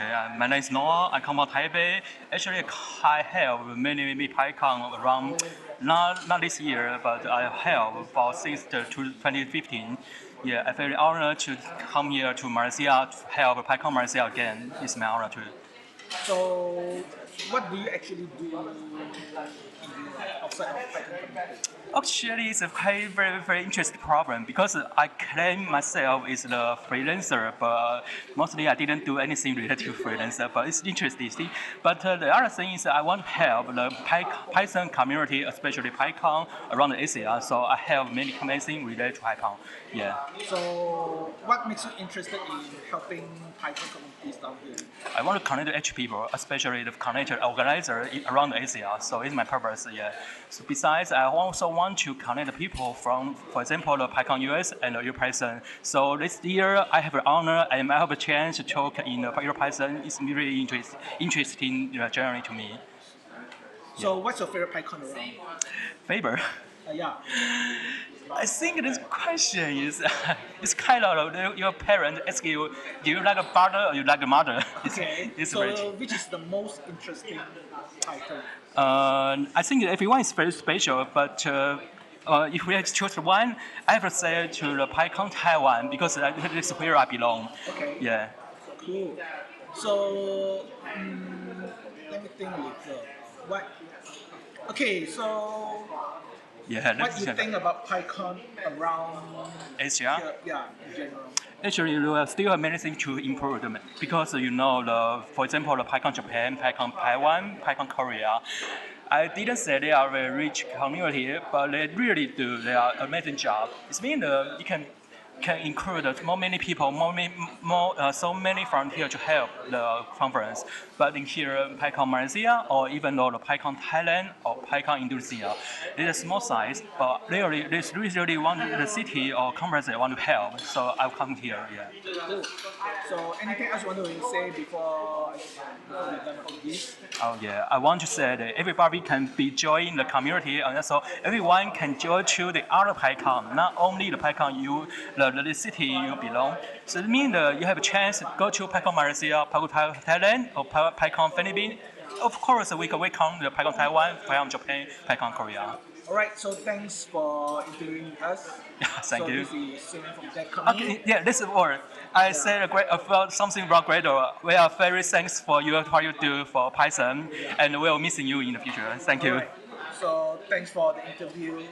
Okay, uh, my name is Noah. I come from Taipei. Actually, I have many, PyCon around, not, not this year, but I have for since the two- 2015. Yeah, I'm very honored to come here to Malaysia to help PyCon Malaysia again. It's my honor too. So, what do you actually do outside of Python? Actually, it's a very, very, very interesting problem because I claim myself is the freelancer, but mostly I didn't do anything related to freelancer. But it's interesting. See? But uh, the other thing is I want to help the Py- Python community, especially PyCon around the Asia. So I have many things related to PyCon. Yeah. So, what makes you interested in helping Python communities down here? I want to connect the H people, especially the connector organizer around Asia. So it's my purpose. Yeah. So besides, I also want to connect people from, for example, the PyCon US and the Python. So this year, I have the honor and I have a chance to talk in the Python. It's really interest, interesting uh, journey to me. So, what's your favorite PyCon around? Faber. Uh, yeah. I think this question is it's kind of uh, your parent ask you, do you like a father or you like a mother? Okay. it's so, very which is the most interesting title? Uh, I think everyone is very special, but uh, uh, if we have to choose one, I have to say to the PyCon Taiwan because uh, this is where I belong. Okay. Yeah. Cool. So, mm, let me think a little. What? Okay, so Yeah, what do you think about PyCon around Asia. Yeah, in general. Actually, there are still many things to improve them because you know the, for example, the PyCon Japan, PyCon Taiwan, PyCon Korea. I didn't say they are a rich community, but they really do. They are amazing job. It means uh, you can can include more many people, more, many- more uh, so many frontier to help the conference. But in here, PyCon Malaysia or even though the PyCon Thailand or PyCon Indonesia, it's a small size, but really, they really want the city or conference they want to help. So I'll come here. Yeah. Cool. So, anything else you want to say before, before we're done with this? Oh yeah, I want to say that everybody can be join the community, and also everyone can join to the other PyCon, not only the PyCon you, the, the city you belong. So it means that you have a chance to go to PyCon Malaysia, PyCon Thailand, or Py- PyCon Philippines. Of course, we can welcome the PyCon Taiwan, PyCon Japan, PyCon Korea. Alright, so thanks for interviewing us. Yeah, thank so you. This is from Company. Okay, yeah, this is all. I said a great about something about Gradle. We are very thanks for you what you do for Python, and we will missing you in the future. Thank you. Alright, So, thanks for the interview.